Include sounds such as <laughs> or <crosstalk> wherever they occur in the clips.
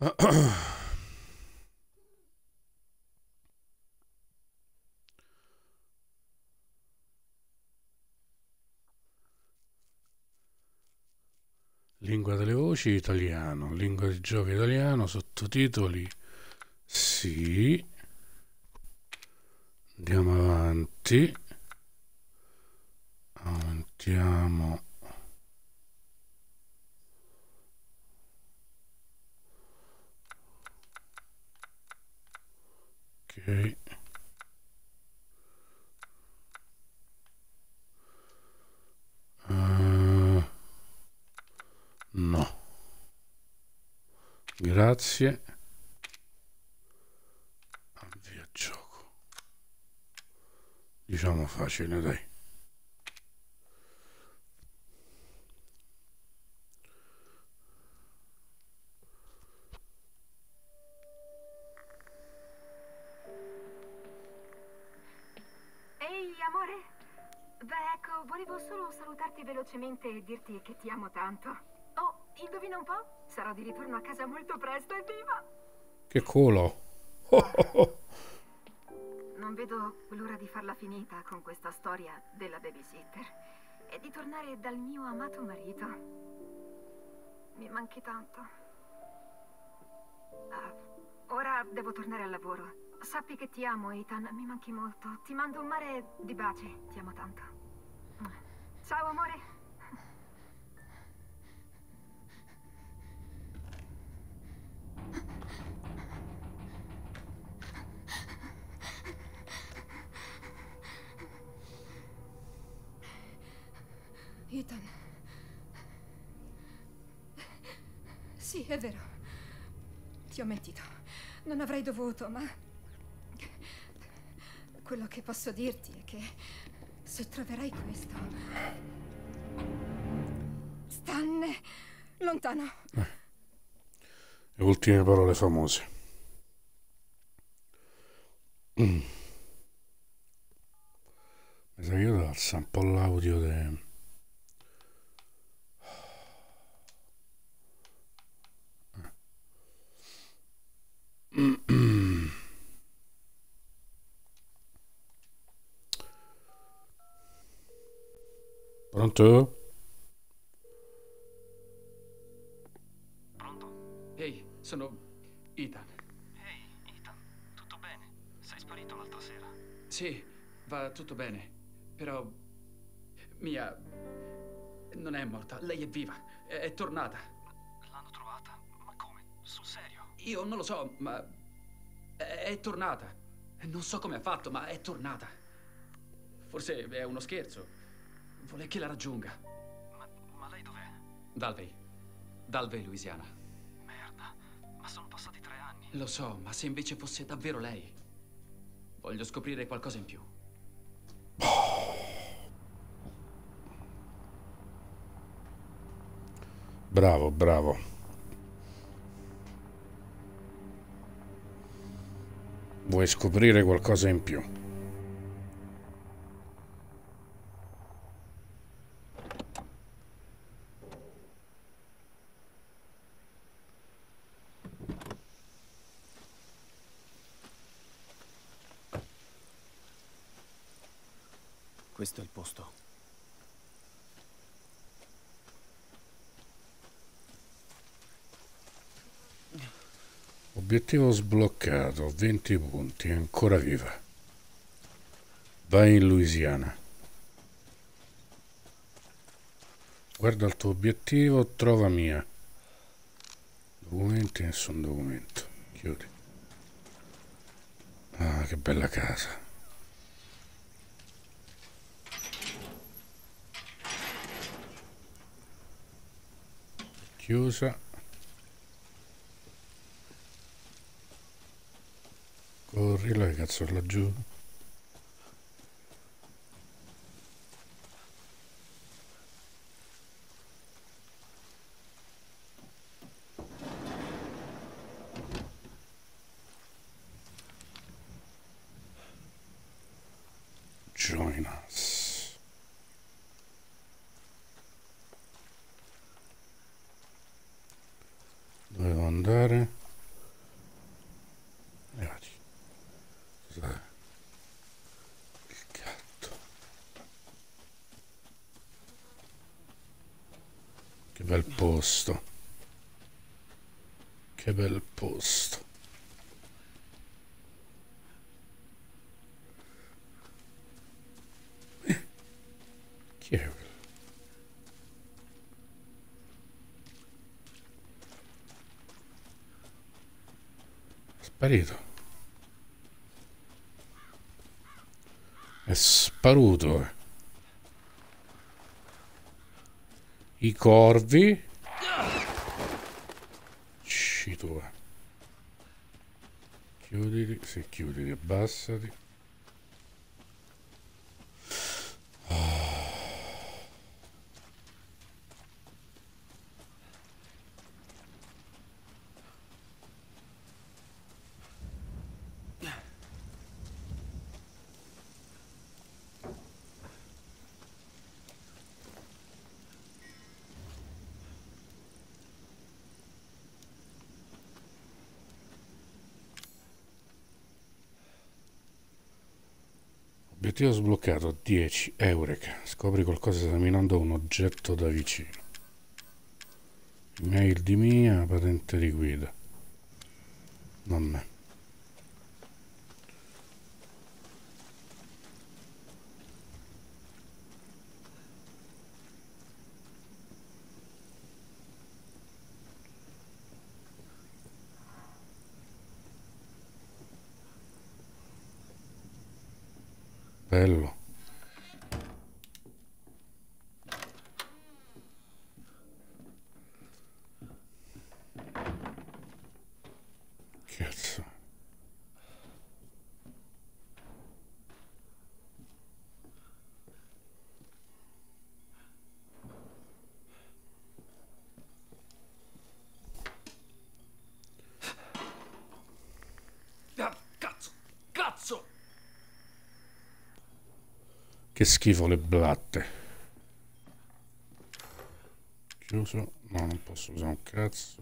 <coughs> Lingua delle voci italiano, lingua di gioco italiano, sottotitoli sì. Andiamo avanti. Aumentiamo. Uh, no. Grazie. Avvia gioco. Diciamo facile, dai. Volevo solo salutarti velocemente e dirti che ti amo tanto. Oh, indovina un po'? Sarò di ritorno a casa molto presto, evviva! Che culo! <laughs> Non vedo l'ora di farla finita con questa storia della babysitter e di tornare dal mio amato marito. Mi manchi tanto. Uh, ora devo tornare al lavoro. Sappi che ti amo, Ethan. Mi manchi molto. Ti mando un mare di baci. Ti amo tanto. Ciao, amore. Ethan. Sì, è vero. Ti ho mentito. Non avrei dovuto, ma... Quello che posso dirti è che se troverai questo... Stanne lontano. Eh. Le ultime parole famose. Mm. Mi sa che io alzare un po' l'audio de... Pronto? Pronto? Ehi, sono Ethan. Ehi, Ethan, tutto bene? Sei sparito l'altra sera. Sì, va tutto bene. Però Mia non è morta, lei è viva, è, è tornata. L'hanno trovata? Ma come? Sul serio? Io non lo so, ma è, è tornata. Non so come ha fatto, ma è tornata. Forse è uno scherzo. Vuole che la raggiunga. Ma, ma lei dov'è? Dalvey. Dalvey, Louisiana. Merda, ma sono passati tre anni. Lo so, ma se invece fosse davvero lei. Voglio scoprire qualcosa in più. Bravo, bravo. Vuoi scoprire qualcosa in più? Questo è il posto. Obiettivo sbloccato, 20 punti, ancora viva. Vai in Louisiana. Guarda il tuo obiettivo, trova mia. Documenti, nessun documento. Chiudi. Ah, che bella casa. Chiusa. Corri là, cazzo laggiù. Join us. Dovevo andare. Che bel posto. Che bel posto. Eh, è? Sparito. È sparuto. I corvi. Tua. Chiudili, sì, chiudili, abbassati. Obiettivo sbloccato 10 Eureka. Scopri qualcosa esaminando un oggetto da vicino. Email di mia, patente di guida. Non me. Bello. Cazzo. Ah, cazzo! Cazzo! Che schifo le blatte. Chiuso. No, non posso usare un cazzo.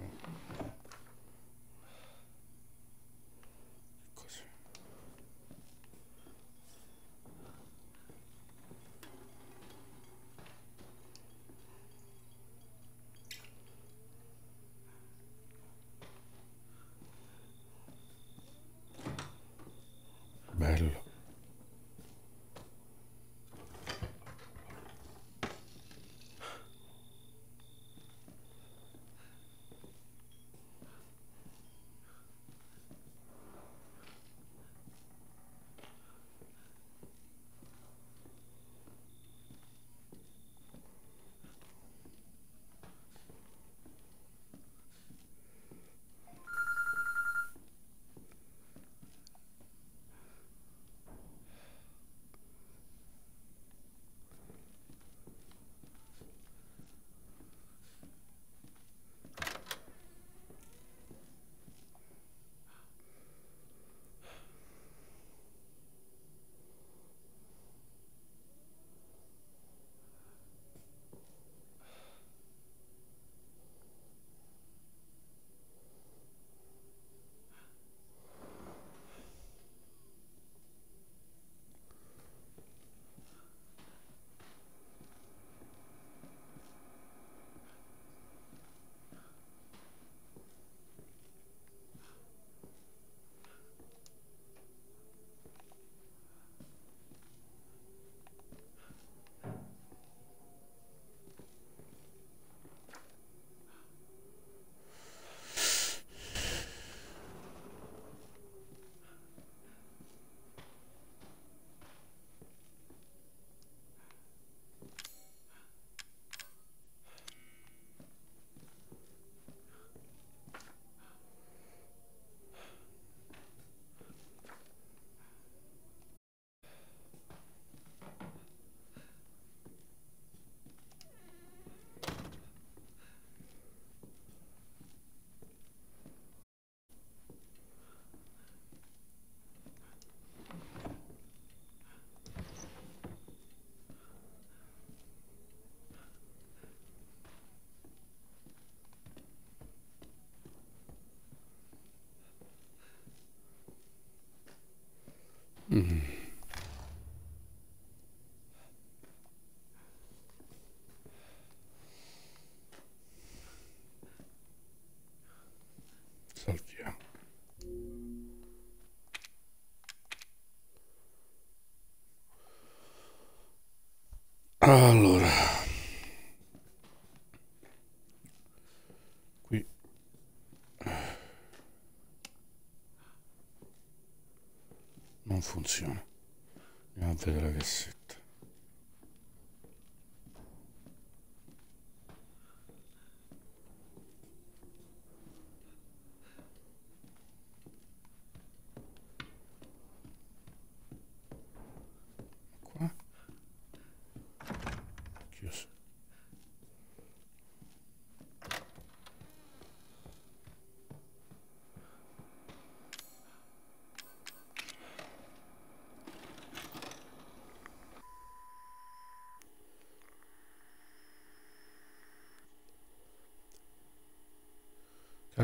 Andiamo a vedere la cassetta. Qua. Chiuso.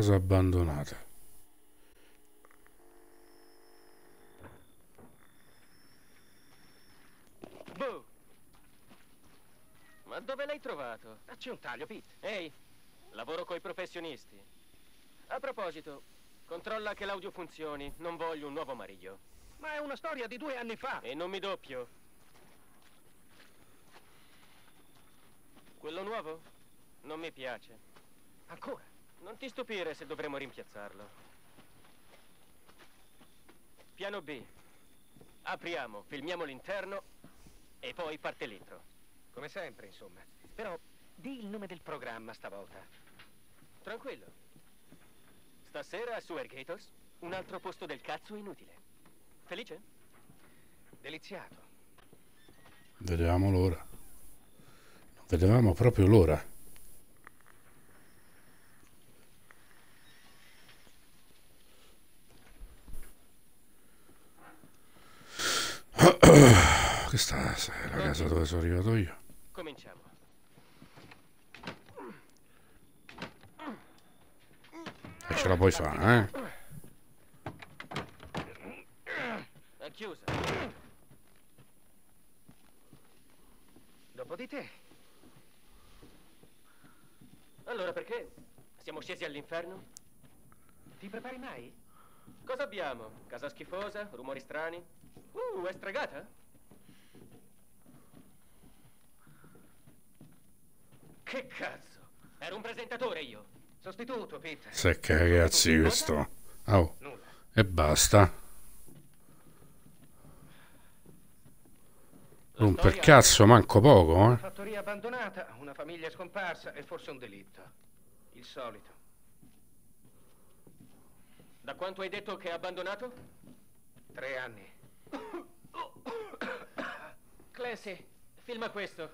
Casa abbandonata. Boh! Ma dove l'hai trovato? Facci un taglio, Pete. Ehi, lavoro coi professionisti. A proposito, controlla che l'audio funzioni. Non voglio un nuovo mariglio. Ma è una storia di due anni fa. E non mi doppio. Quello nuovo? Non mi piace. Ancora? Non ti stupire se dovremo rimpiazzarlo. Piano B. Apriamo, filmiamo l'interno e poi parte l'intro. Come sempre, insomma. Però di il nome del programma stavolta. Tranquillo. Stasera su Airgators, un altro posto del cazzo inutile. Felice? Deliziato. Vedevamo l'ora. Vedevamo proprio l'ora. Questa è la casa dove sono arrivato io. Cominciamo. E ce la puoi fare, eh? È chiusa. Dopo di te. Allora perché siamo scesi all'inferno? Ti prepari mai? Cosa abbiamo? Casa schifosa? Rumori strani? Uh, è stregata? Che cazzo? Ero un presentatore io. Sostituto, Pete. Secca ragazzi questo. Oh, Nulla. e basta. Il storia- cazzo, manco poco, Una eh? fattoria abbandonata, una famiglia scomparsa e forse un delitto. Il solito. Da quanto hai detto che è abbandonato? Tre anni. <coughs> Clancy, filma questo.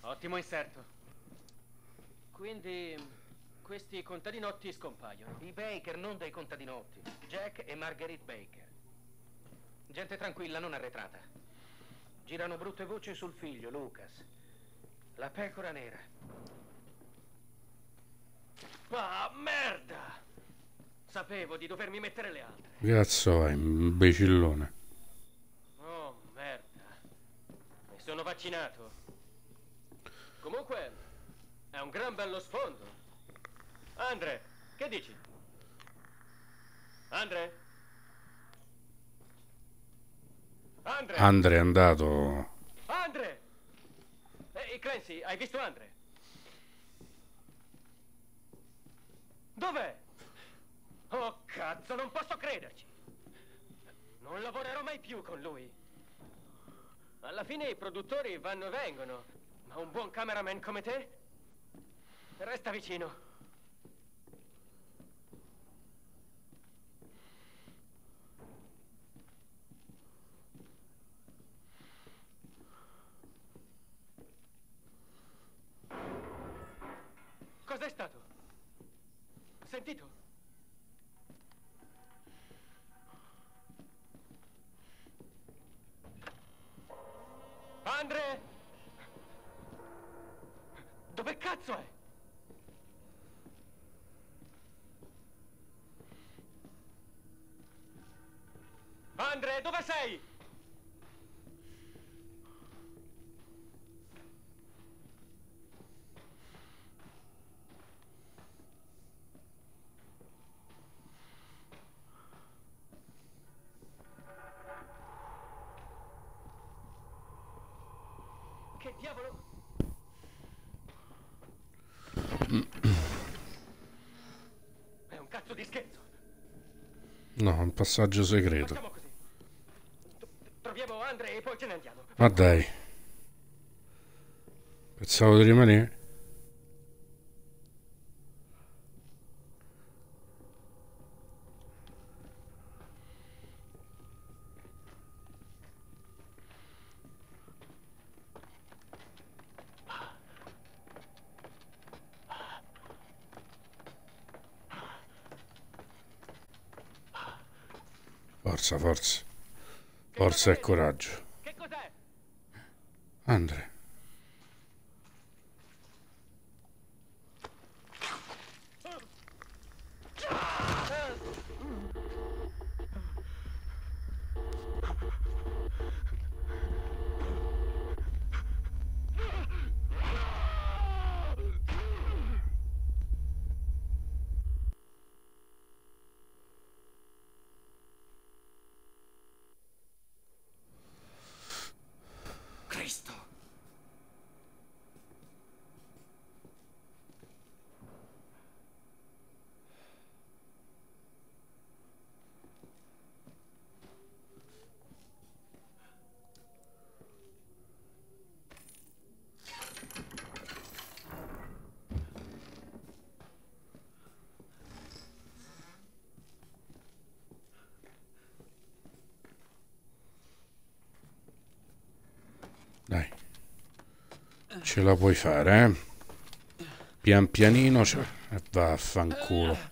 Ottimo inserto. Quindi questi contadinotti scompaiono. I Baker, non dei contadinotti. Jack e Marguerite Baker. Gente tranquilla, non arretrata. Girano brutte voci sul figlio, Lucas. La pecora nera. Ah, merda! Sapevo di dovermi mettere le altre. Cazzo vai, imbecillone. Oh, merda. Mi sono vaccinato. Comunque, è un gran bello sfondo. Andre, che dici? Andre? Andre? Andre è andato. Andre! Ehi, Clancy, hai visto Andre? Dov'è? Oh, cazzo, non posso crederci. Non lavorerò mai più con lui. Alla fine i produttori vanno e vengono, ma un buon cameraman come te? Resta vicino. Cos'è stato? Sentito? Andre! Dove cazzo è? Dove sei? Che diavolo? È un cazzo di scherzo. No, un passaggio segreto. Facciamo così. Tro- Troviamo Andre e poi ce ne andiamo. Ma dai. Pensavo di rimanere. Forza, forza. Forza e coraggio. Che cos'è? Andre. Dai. Ce la puoi fare, eh? Pian pianino. E vaffanculo.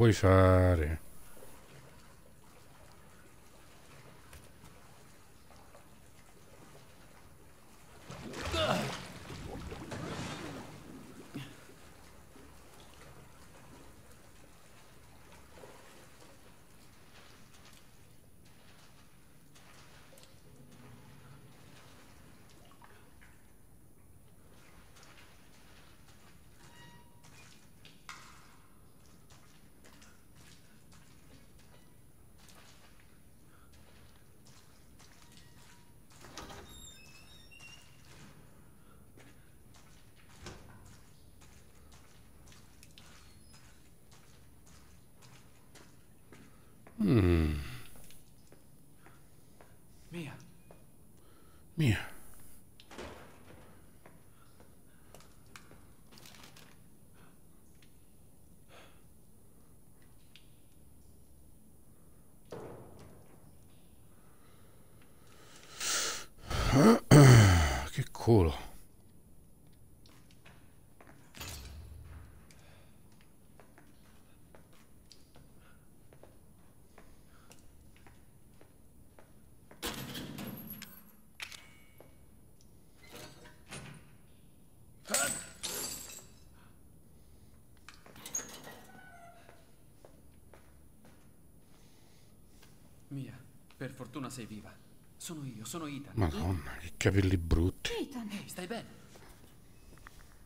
Ce la puoi fare. Mm, Mia, mia. <coughs> Che culo. Mia, per fortuna sei viva. Sono Ethan. Madonna, che capelli brutti. Ethan, Ehi, stai bene?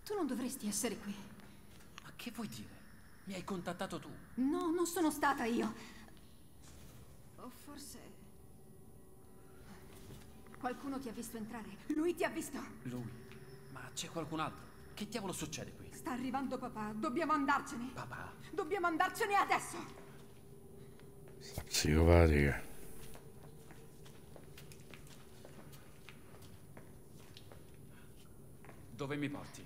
tu non dovresti essere qui. Ma che vuoi dire? Mi hai contattato tu. No, non sono stata io. O forse... Qualcuno ti ha visto entrare. Lui ti ha visto. Lui. Ma c'è qualcun altro. Che diavolo succede qui? Sta arrivando papà. Dobbiamo andarcene. Papà. Dobbiamo andarcene adesso. Psicopatica. Dove mi porti?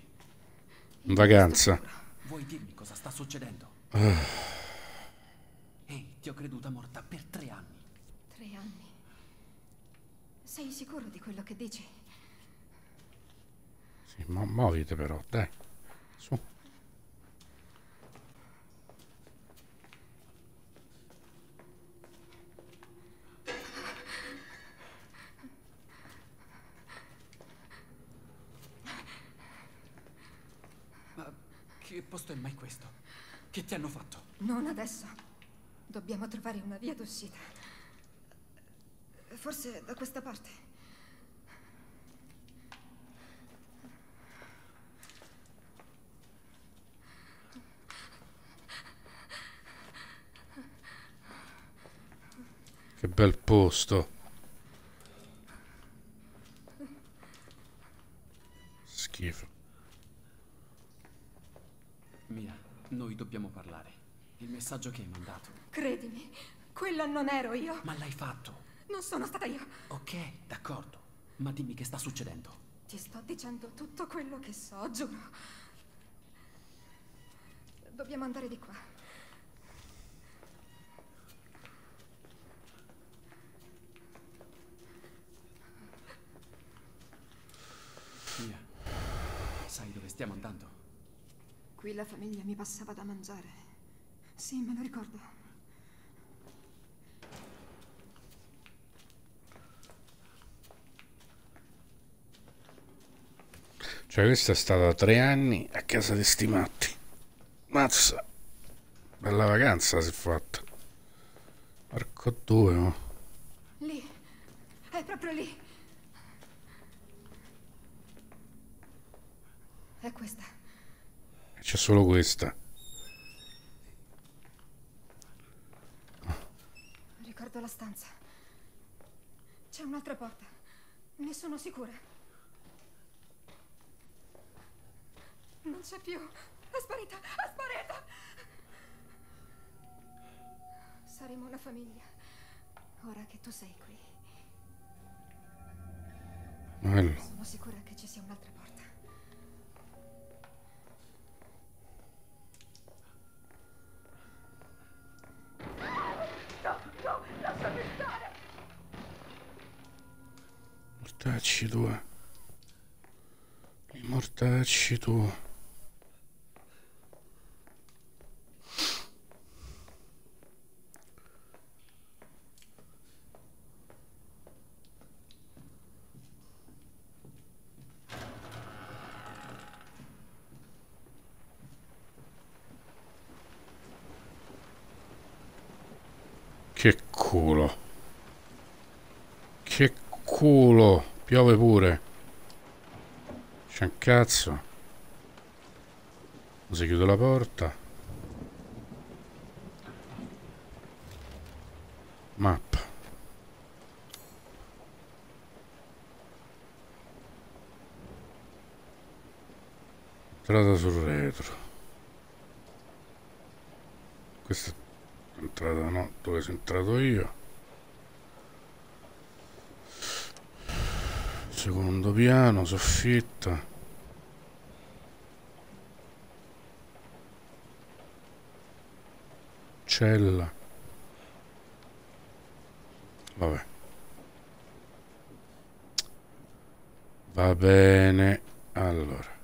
In vacanza. Vuoi dirmi cosa sta succedendo? Ehi, ti ho creduta morta per tre anni. Tre anni. Sei sicuro di quello che dici? Sì, mo muovite però, dai. Su. Ma che posto è mai questo? Che ti hanno fatto? Non adesso. Dobbiamo trovare una via d'uscita. Forse da questa parte. Che bel posto. Schifo. Mia, noi dobbiamo parlare. Il messaggio che hai mandato. Credimi, quello non ero io. Ma l'hai fatto. Non sono stata io. Ok, d'accordo. Ma dimmi che sta succedendo. Ti sto dicendo tutto quello che so, giuro. Dobbiamo andare di qua. Mia, sai dove stiamo andando? Qui la famiglia mi passava da mangiare. Sì, me lo ricordo. Cioè questa è stata tre anni a casa di sti matti. Mazza. Bella vacanza si è fatta. Porco due, no? Lì. È proprio lì. È questa. C'è solo questa. Ricordo la stanza. C'è un'altra porta. Ne sono sicura. Non c'è più. È sparita. È sparita. Saremo una famiglia. Ora che tu sei qui. Bello. Sono sicura che ci sia un'altra porta. Mortacci tua. I mortacci tua. Che culo. Che culo. Piove pure. C'è un cazzo. Si chiude la porta. Mappa. Entrata sul retro. Questa è entrata no, dove sono entrato io. Secondo piano, soffitta. Cella. Vabbè. Va bene. Allora.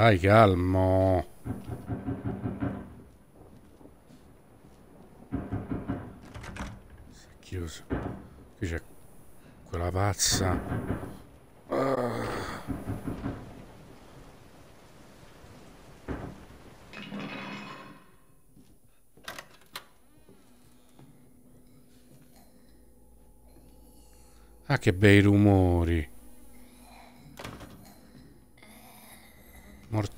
Stai calmo. Si è chiuso. Qui c'è quella pazza. Ah. Che bei rumori.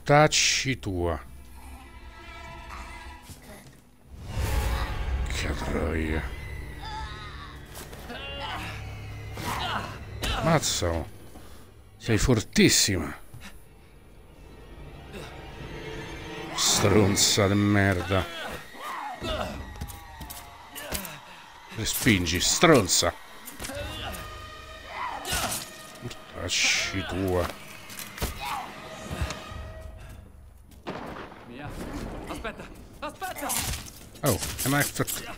Mortacci tua. Che troia. Mazza. oh. Sei fortissima. Stronza di merda. Respingi, stronza. Lasci tua. Oh, e ma aspetta.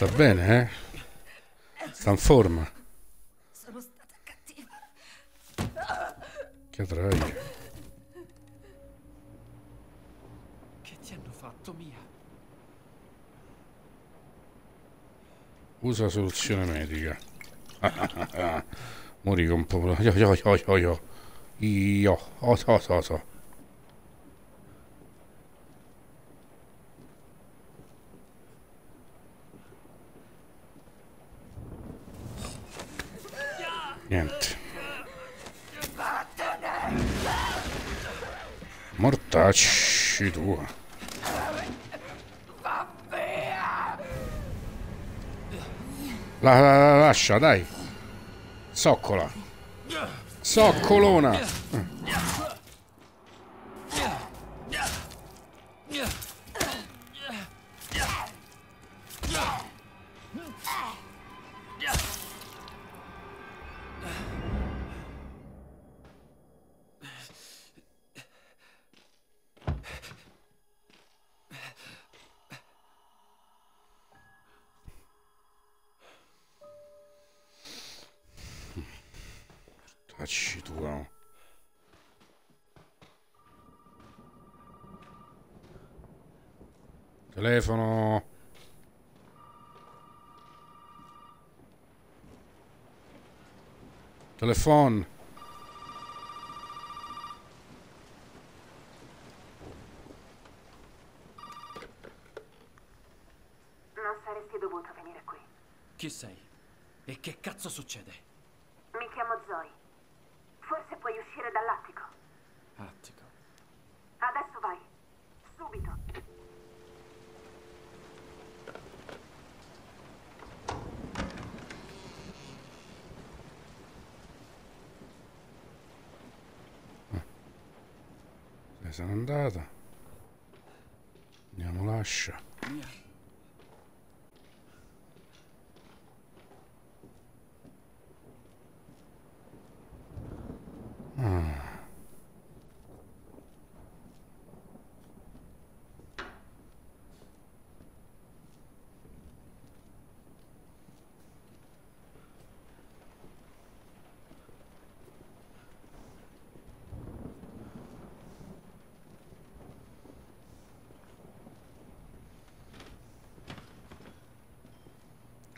Sta bene, eh? Sta in forma. Sono stata cattiva. Che traia. Che ti hanno fatto, Mia? Usa soluzione medica. <laughs> Morì con un po'. Io, io, io, io, io. Io, oh, so, so, so. Niente. Mortacci tua. La, la- la- lascia, dai. Soccola. Soccolona. Telefono. Non saresti dovuto venire qui. Chi sei? E che cazzo succede? Mi chiamo Zoe. Forse puoi uscire dall'attico. Attico. Adesso vai. Subito. Se sono andata. Andiamo, lascia. Mia.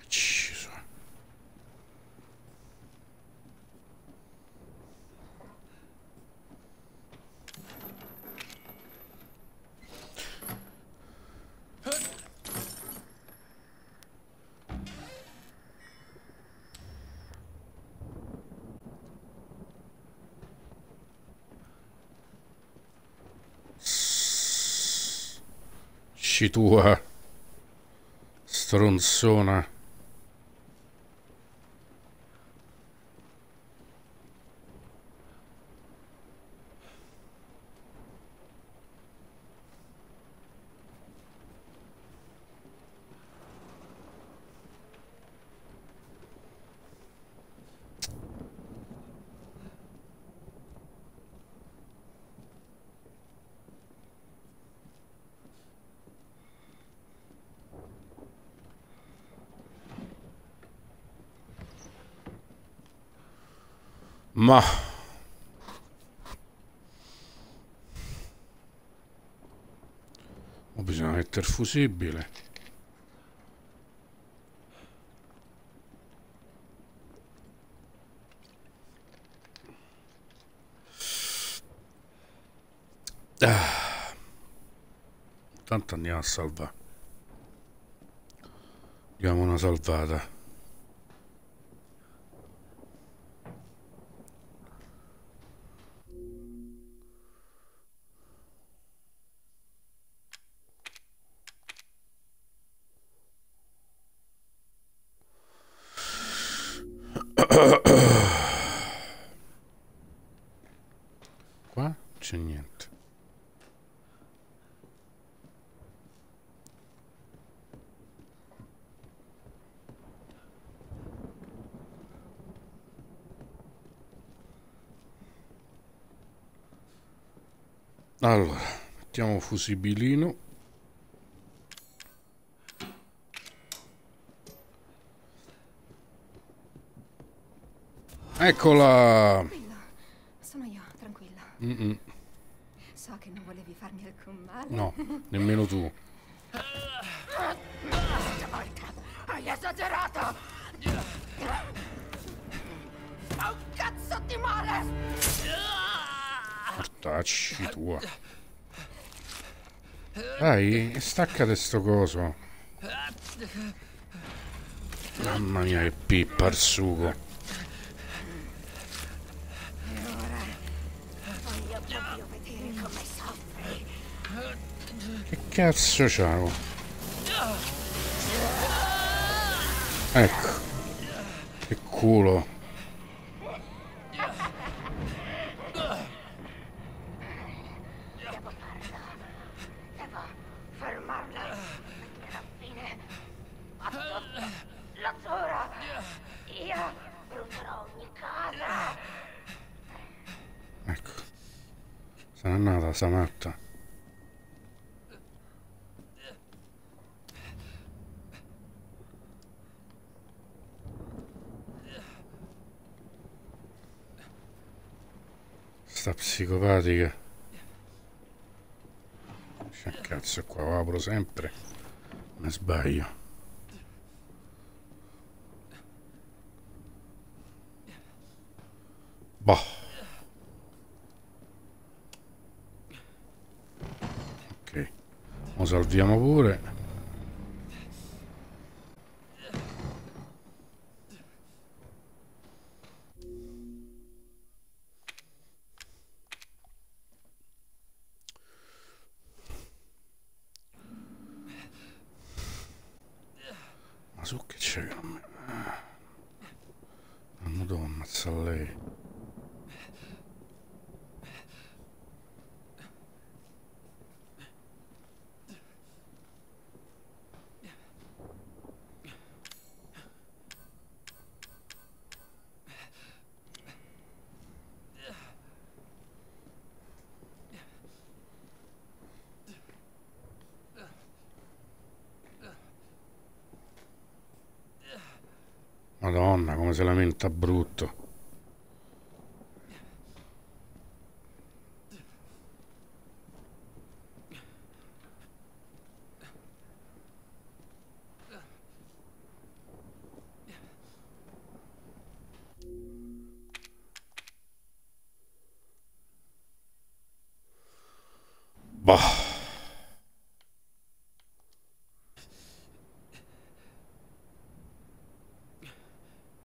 Ucciso. Sci tua. Stronzona. Ma Mo bisogna mettere il fusibile. Ah. Tanto andiamo a salvare. Diamo una salvata. Allora, mettiamo fusibilino. Eccola! Tranquillo. Sono io, tranquilla. Mm-mm. So che non volevi farmi alcun male. No, nemmeno tu. Stavolta hai esagerato! Fa un cazzo di male! Mortacci tua. Dai, staccate sto coso. Mamma mia che pippa il sugo. Che cazzo c'ho? Ecco. Che culo. Devo fermarla. Alla fine fatto la zora. Io brucerò ogni cosa. Ecco. Nata sta matta. Sta psicopatica. Cazzo qua apro sempre. Ma sbaglio. Boh. Ok. Lo salviamo pure. Su che c'è Ma devo ammazzare lei. Madonna, come si